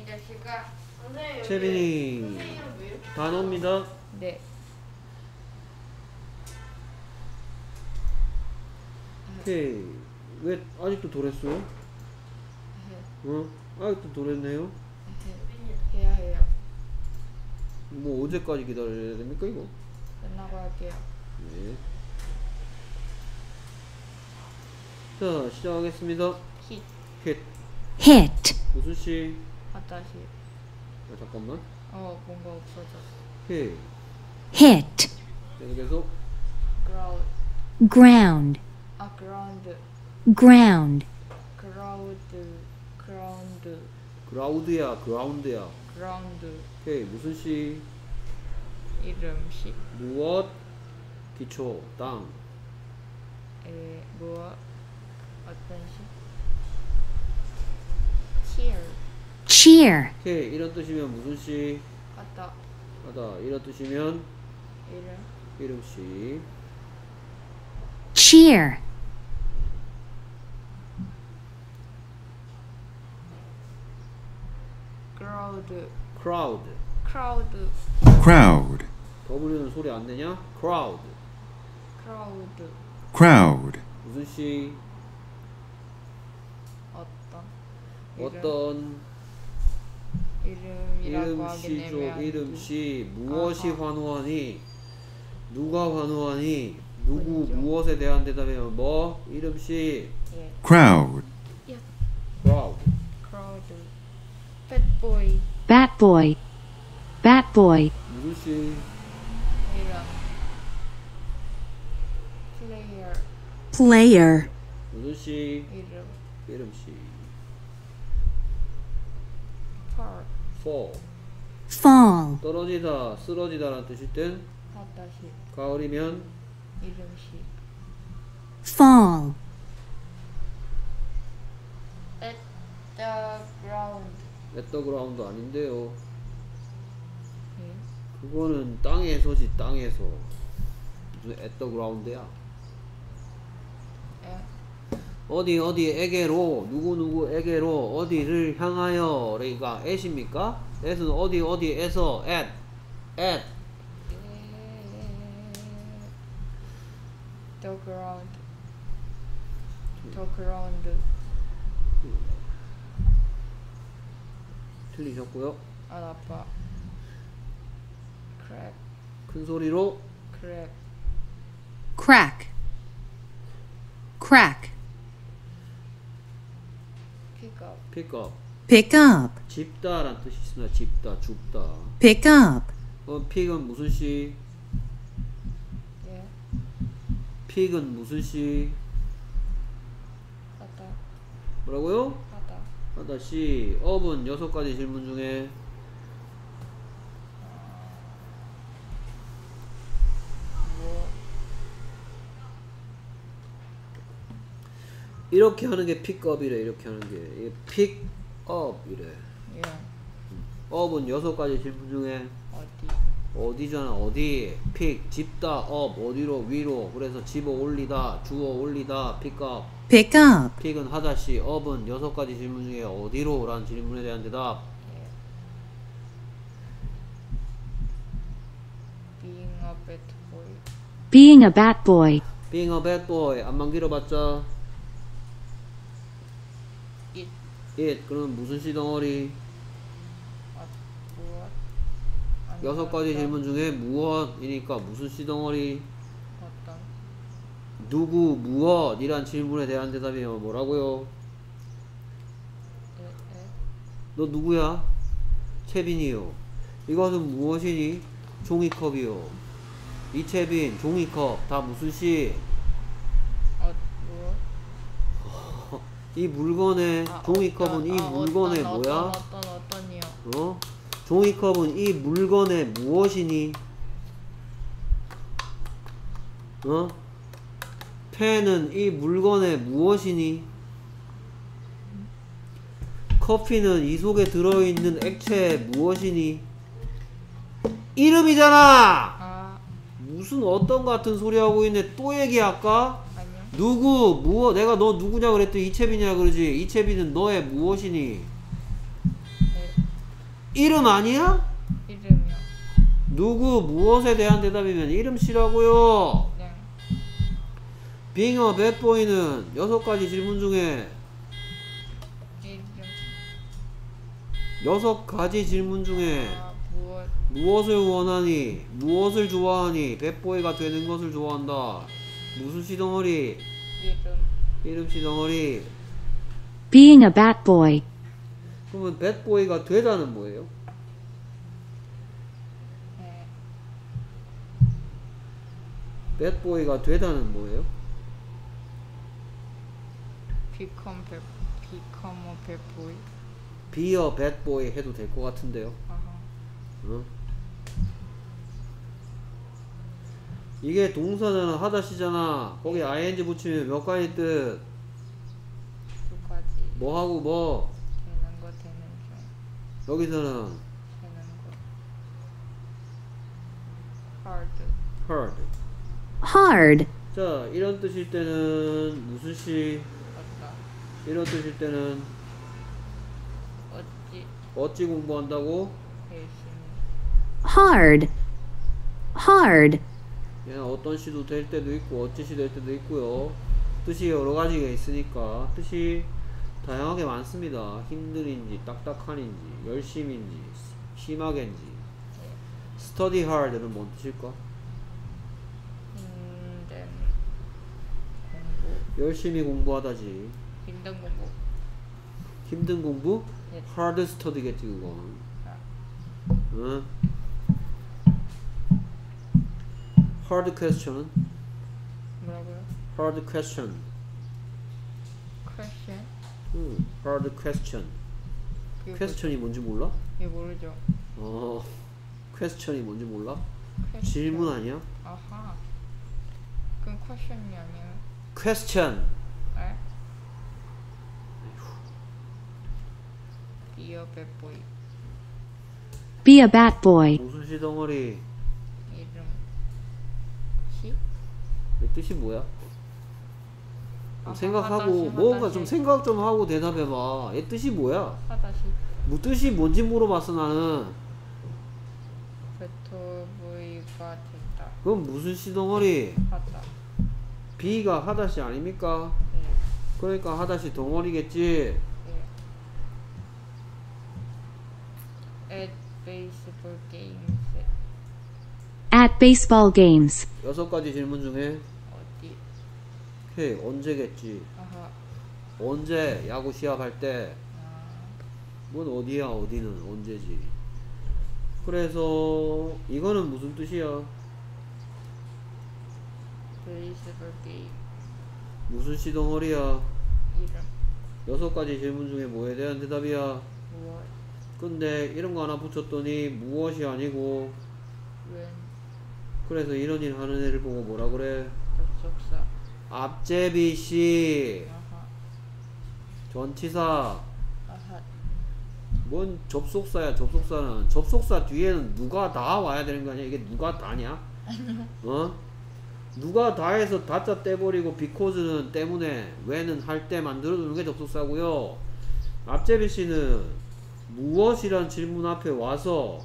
이 자식아. 선생님 채빈이 선생님 왜 이렇게 단어입니다. 네. 오케이. 왜 아직도 돌했어요? 어? 아직도 돌했네요? 해야 해요. 뭐 언제까지 기다려야 됩니까 이거? 끝나고 할게요. 네. 자 시작하겠습니다. 히. hit hit, 무슨 씨? 하다시. 아, 잠깐만. 어 뭔가 없어졌어. hit hit, 계속해서 groud. ground, 아 ground. ground, groud. ground. groud야 ground야. ground. 오케이 무슨 씨? 이름씨. 무엇? 기초 땅. 에 무엇? 어떤 식? cheer. Cheer, 오케이 이런 뜻이면 무슨 씨? 아다. 하다 이런 뜻이면 이름. 이름 씨. cheer, crowd. crowd. crowd. crowd, W는 소리 안 내냐? crowd. crowd. crowd, 무슨 씨? 어떤? 이름. 어떤 이름이라고 이름 하게 씨죠? 되면 이름 씨 무엇이 아하. 환호하니? 누가 환호하니? 누구 아니죠. 무엇에 대한 대답이면 뭐? 이름 씨 예. crowd, crowd. crowd. fat boy. bat boy, bat boy, 씨? 이름. player. player, 씨? 이름. 이름 씨. Fall. fall, 떨어지다, 쓰러지다라는 뜻일 땐 다다시. 가을이면 이름식. fall, at the ground. at the ground 아닌데요. 예. 그거는 땅에서지 땅에서. 무슨 at the ground야? 에. 어디 어디에게로 누구 누구에게로 어디를 향하여 그러니까 at입니까? at은 어디 어디에서 at at The ground. The ground. 틀리셨고요. 안 아파. Crack. 큰 소리로 crack, crack, Pick up. pick up pick up, 집다란 뜻이 있습니다. 집다 줍다. pick up, 어, 픽은 무슨 시? 예. 픽은 무슨 시? 하다. 뭐라고요? 하다. 하다 시. 업은 여섯 가지 질문 중에 뭐. 이렇게 하는 게 픽업이래. 이렇게 하는 게 픽업이래. 예. up은 여섯 가지 질문 중에 어디? 어디잖아 어디 pick 집다 up 어디로 위로 그래서 집어 올리다 주어 올리다 픽업 pick up, 픽은 하다시 up은 여섯 가지 질문 중에 어디로 라는 질문에 대한 대답 예. Being a bat boy. being a bat boy, being a bat boy 안만 길어봤자 It. it 그럼 무슨 시 덩어리 아, 무엇? 아니면 여섯 가지 질문 중에 무엇이니까 무슨 시 덩어리 어떤? 누구 무엇이란 질문에 대한 대답이면 뭐라고요 에, 에. 너 누구야 채빈이요 이것은 무엇이니 종이컵이요 이채빈 종이컵 다 무슨 시 어, 무엇? 이 물건의 아, 종이컵은 어떤, 이 아, 물건의 어떤, 뭐야? 어떤 어떤 어떤 이요? 어? 종이컵은 이 물건의 무엇이니? 어? 펜은 이 물건의 무엇이니? 커피는 이 속에 들어있는 액체의 무엇이니? 이름이잖아! 아, 무슨 어떤 같은 소리 하고 있네. 또 얘기할까? 누구, 무엇, 내가 너 누구냐 그랬더니 이채빈이야 그러지. 이채빈은 너의 무엇이니? 에, 이름 아니야? 이름이요. 누구 무엇에 대한 대답이면 이름 씨라고요. 네. bad boy는 여섯 가지 질문 중에 이름. 여섯 가지 질문 중에 아, 무엇? 무엇을 원하니 무엇을 좋아하니 boy가 되는 것을 좋아한다. 무슨 시덩어리 이름. 이름 시덩어리 Being a bat boy. 그러면 bad boy가 되다는 뭐예요? 네. bad boy가 되다는 뭐예요? become bad. become a bad boy. be a bad boy 해도 될 것 같은데요. 아하. 어? 이게 동사잖아 하다시잖아 거기 ing 붙이면 몇 가지 뜻 두 가지. 뭐하고 뭐 되는 거 되는 중. 여기서는 되는 거. hard. hard Hard. 자 이런 뜻일 때는 무슨 시 맞다. 이런 뜻일 때는 어찌 어찌 공부한다고 열심히. Hard. Hard. 그냥 어떤 시도 될 때도 있고 어찌 시 될 때도 있고요 뜻이 여러 가지가 있으니까 뜻이 다양하게 많습니다 힘들인지 딱딱한인지 열심인지 심하게인지 study hard는 뭔 뜻일까? 힘든 공부. 열심히 공부하다지 힘든 공부. 힘든 공부? 네. hard study겠지 그건 아, 응? Hard question은? 뭐라고요? hard question question? 응, hard question question이 뭔지 몰라? 뭐, 이게 모르죠. 어 question이 뭔지 몰라? question. 질문 아니야? 아하. 그럼 question이 아니에요? question 에? Be a bad boy. Be a bat boy. 무슨 시덩어리 이름. 시? 이 뜻이 뭐야? 좀 아하, 생각하고 하다시, 뭔가 하다시. 좀 생각 좀 하고 대답해봐 얘 뜻이 뭐야? 하다시. 뭐 뜻이 뭔지 물어봤어 나는 boy가 된다. 그럼 무슨 시덩어리? 하다. B가 하다시 아닙니까? 네. 그러니까 하다시 덩어리겠지 네. At baseball games. At baseball games. 여섯 가지 질문 중에? 오케이 언제겠지 아하. 언제 야구 시합할 때 아, 뭔 어디야 어디는 언제지 그래서 이거는 무슨 뜻이야. 무슨 이름. 여섯 가지 질문 중에 뭐에 대한 대답이야 무엇? 근데 이런 거 하나 붙였더니 무엇이 아니고 when? 그래서 이런 일 하는 애를 보고 뭐라 그래 접속사. 앞제비씨. 아하. 전치사. 뭔 접속사야 접속사는. 접속사 뒤에는 누가 다 와야 되는 거 아니야? 이게 누가 다냐? 어? 누가 다해서 다자 떼버리고 because는 때문에 왜는 할 때 만들어두는 게 접속사고요. 앞제비 씨는 무엇이란 질문 앞에 와서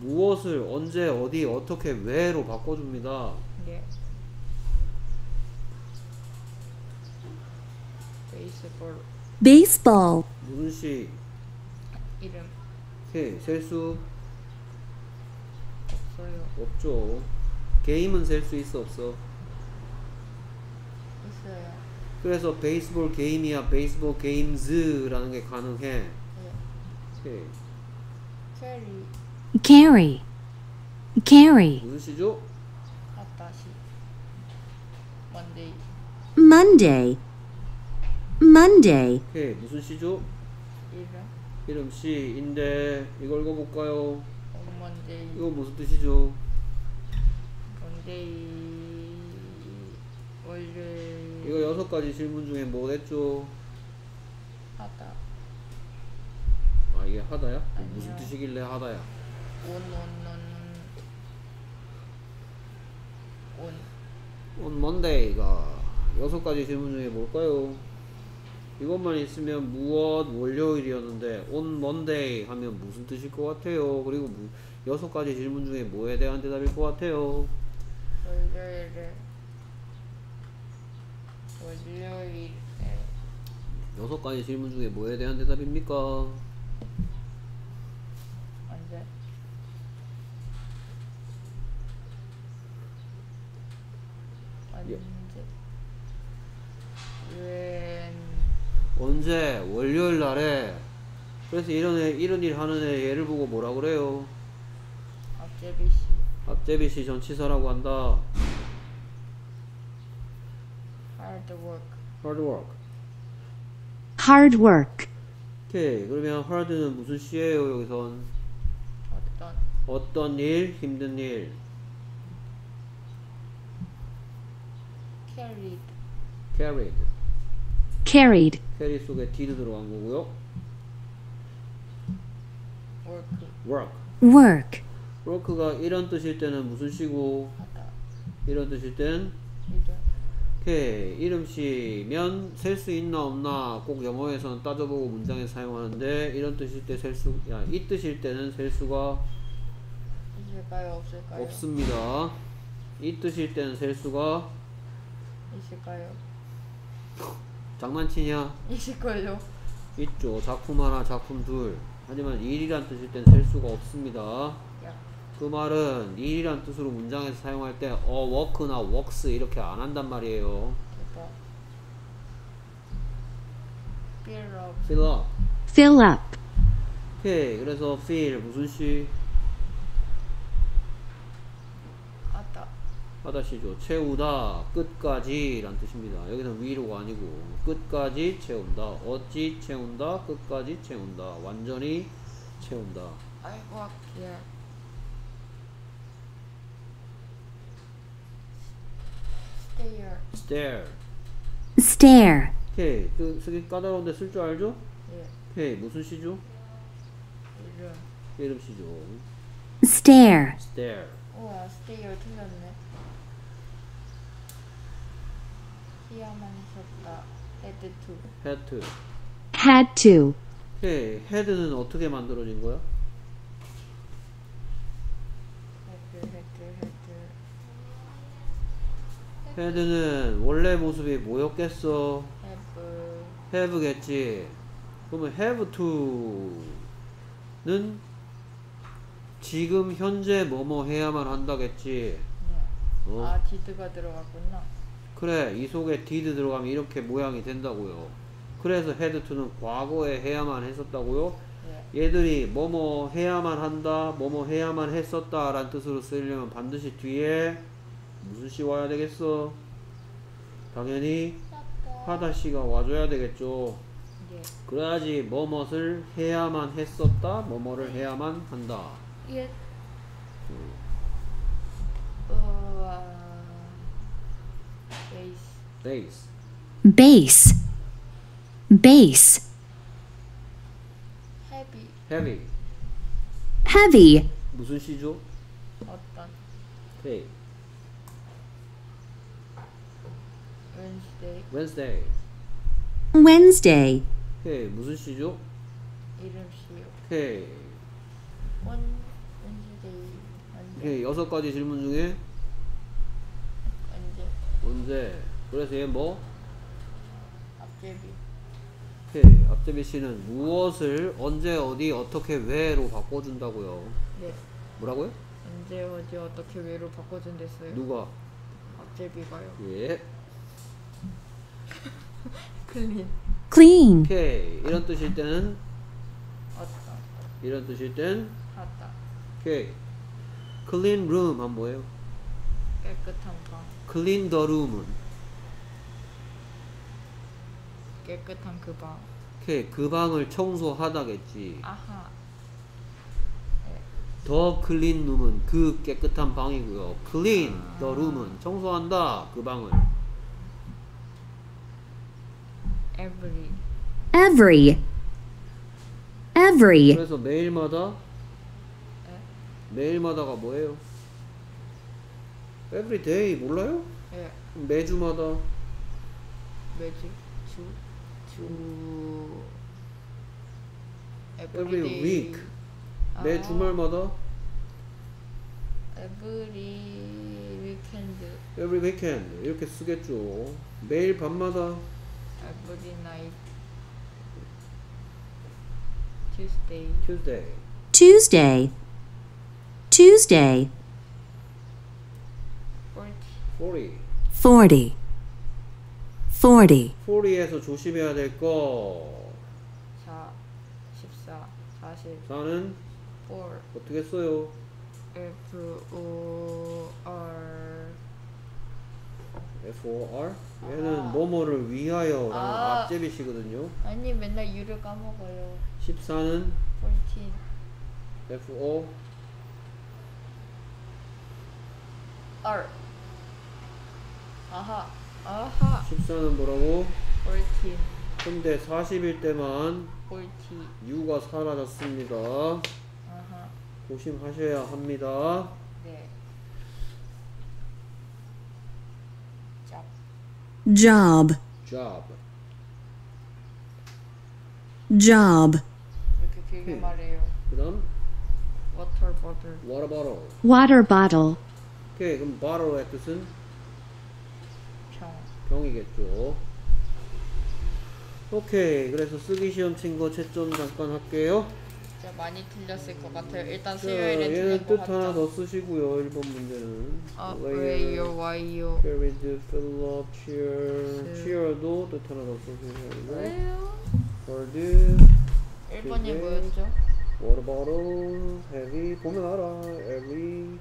무엇을 언제 어디 어떻게 왜로 바꿔줍니다. 예. baseball Baseball. 시 이름 오케이 셀수 없어요. 없죠 game은 셀 수 있어 없어 있어요. 그래서 baseball game이야 baseball games라는 게 가능해 예. 오케이. carry Carry. Carry. 무슨 시죠? 하다시 Monday Monday. Monday. 오케이 무슨 시죠? 이름 이름 시인데 이걸 읽어볼까요? 어, Monday 이거 무슨 뜻이죠? Monday 월요일 이거 여섯 가지 질문 중에 뭐 됐죠? 하다 아 이게 하다야? 무슨 아니요. 뜻이길래 하다야? 온온온온 온 On Monday가 여섯 가지 질문 중에 뭘까요? 이것만 있으면 무엇 월요일이었는데 on Monday 하면 무슨 뜻일 것 같아요? 그리고 무, 여섯 가지 질문 중에 뭐에 대한 대답일 것 같아요? 월요일에 월요일에 여섯 가지 질문 중에 뭐에 대한 대답입니까? 언제? 언제? 웬 언제? 월요일 날에. 그래서 이런 애, 이런 일 하는 애 얘를 보고 뭐라 그래요? 앞제비 씨 앞제비 씨 전치사라고 한다. hard work hard work. Hard work. 오케이. 그러면 hard는 무슨 시예요, 여기선? 어떤 어떤 일? 힘든 일. carried carried. Carried. carry 속에 did 들어간 거고요. work work. Work. work가 이런 뜻일 때는 무슨 시고 이런 뜻일 땐 이름 오케이 이름 씨면 셀 수 있나 없나 꼭 영어에서는 따져보고 문장에 사용하는데 이런 뜻일 때 셀 수, 야, 이 뜻일 때는 셀 수가 있을까요 없을까요? 없습니다. 이 뜻일 때는 셀 수가 있을까요? 장난치냐? 있을걸요? 있죠. 작품 하나, 작품 둘. 하지만 일이란 뜻일 땐 셀 수가 없습니다. 야 그 말은 일이란 뜻으로 문장에서 사용할 때 어, work나 works 이렇게 안 한단 말이에요. 대박 fill up fill up. Fill up. 오케이. 그래서 fill 무슨 시? 하다 하다시죠. 채우다. 끝까지 란 뜻입니다. 여기는 위로가 아니고 끝까지 채운다. 어찌 채운다. 끝까지 채운다. 완전히 채운다. Here stare stare. Stare. 오케이. 그 쓰기 까다로운데 쓸 줄 알죠? 예 오케이. 무슨 시죠? 이름 이름 시죠. Stare. stare. 우와 stare 틀렸네 시야만 있었다 head to had to. Had to. 오케이. had는 어떻게 만들어진 거야? had는 원래 모습이 뭐였겠어? have have겠지. 그러면 have to는 지금 현재 뭐뭐 해야만 한다겠지. 네. 어? 아 did가 들어갔구나 그래, 이 속에 did 들어가면 이렇게 모양이 된다고요. 그래서 had to는 과거에 해야만 했었다고요. 예 얘들이 뭐뭐 해야만 한다, 뭐뭐 해야만 했었다 라는 뜻으로 쓰려면 반드시 뒤에 무슨 시 와야 되겠어? 당연히 하다 시가 와줘야 되겠죠. 예 그래야지 뭐뭇을 해야만 했었다, 뭐뭐를 해야만 한다. 예우와 base base, Base. Heavy heavy. Heavy. 무슨 시죠? 어떤 Okay. Wednesday Wednesday. Wednesday. Okay. 무슨 시죠? 이름씨요 Okay. 원 Wednesday Okay. 여섯 가지 질문 중에 언제 언제? 그래서 얘 뭐? 앞제비 오케이. 앞제비 씨는 무엇을 언제 어디 어떻게 왜로 바꿔준다고요. 네 뭐라고요? 언제 어디 어떻게 왜로 바꿔준댔어요? 누가? 앞제비가요 예. 클린 Clean. 오케이. 이런 뜻일 때는 어떤 이런 뜻일 땐 하다 오케이. clean room 한 뭐예요? 깨끗한 방 clean the room은 깨끗한 그 방 오케이. 그 방을 청소하다겠지. 아하 더 clean room은 그 깨끗한 방이고요. clean the room은 청소한다 그 방을. every Every. Every. 그래서 매일마다 에? 매일마다가 뭐예요? every day 몰라요? 예 매주마다 매주 주 to every day. week. 매 아, 주말마다 every weekend every weekend 이렇게 쓰겠죠. 매일 밤마다 every night Tuesday Tuesday. Tuesday. Tuesday. 40 40. 40. 40. 40에서 조심해야 될 거. 4 14 40 4는 4 어떻게 써요? F O R FOR? 얘는 아. 뭐뭐를 위하여라는 아. 앞제비시거든요. 아니 맨날 유를 까먹어요 14는 14 FO R 아하 아하 14는 뭐라고? 14 근데 40일 때만 40 U가 사라졌습니다. 아하 조심하셔야 합니다. 네 짭. Job. Job. Job. 이렇게 길게 음. 말해요 그 다음 water bottle water bottle. Water bottle. 오케이 그럼 bottle의 뜻은 병 병이겠죠. 오케이 그래서 쓰기 시험 친거 채점 잠깐 할게요. 진짜 많이 틀렸을 것 같아요 일단 자, 수요일에 얘는 틀린 뜻 하나 더 같죠 쓰시고요. 1번 문제는 아 왜요 와요 carried, fill up, cheer. 네. cheer도 뜻 하나 더 쓰시고 왜요 heard, 1번이 그게- 뭐였죠? water bottle, heavy 보면 알아. every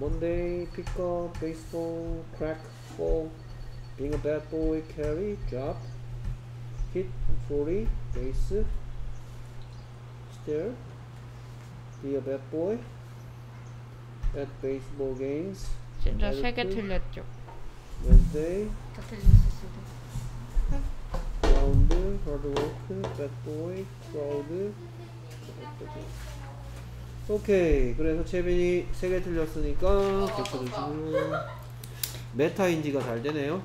Monday, pick up, baseball, crack, fall, being a bad boy, carry, drop, hit, 40, base, stare, be a bad boy, at baseball games, 진짜 세개 Attitude. 틀렸죠 Wednesday, 다 틀렸을 수도 round, hard work, bad boy, crowd, 오케이 그래서 채빈이 세 개 틀렸으니까 고쳐주시고 메타인지가 잘 되네요